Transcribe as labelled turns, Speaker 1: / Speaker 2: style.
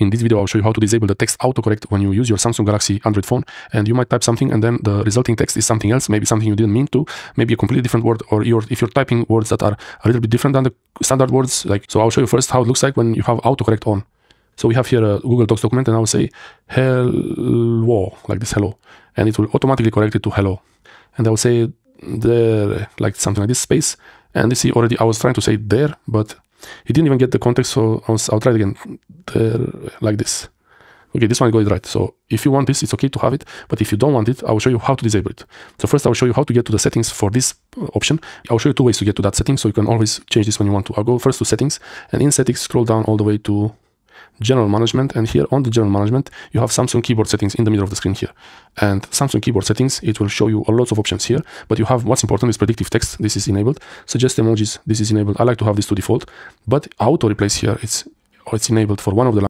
Speaker 1: In this video, I'll show you how to disable the text autocorrect when you use your Samsung Galaxy Android phone and you might type something and then the resulting text is something else, maybe something you didn't mean to, maybe a completely different word or you're, if you're typing words that are a little bit different than the standard words. Like, so I'll show you first how it looks like when you have autocorrect on. So we have here a Google Docs document and I'll say hello, like this hello, and it will automatically correct it to hello. And I'll say there, like something like this space. And you see already I was trying to say there, but he didn't even get the context, so I'll, try it again. Like this. Okay, this one got it right. So if you want this, it's okay to have it. But if you don't want it, I will show you how to disable it. So first I'll show you how to get to the settings for this uh, option. I'll show you two ways to get to that setting. So you can always change this when you want to. I'll go first to settings and in settings, scroll down all the way to general management and here on the general management you have Samsung keyboard settings in the middle of the screen here. And Samsung keyboard settings it will show you a lots of options here but you have what's important is predictive text. This is enabled. Suggest emojis. This is enabled. I like to have this to default but auto replace here it's it's enabled for one of the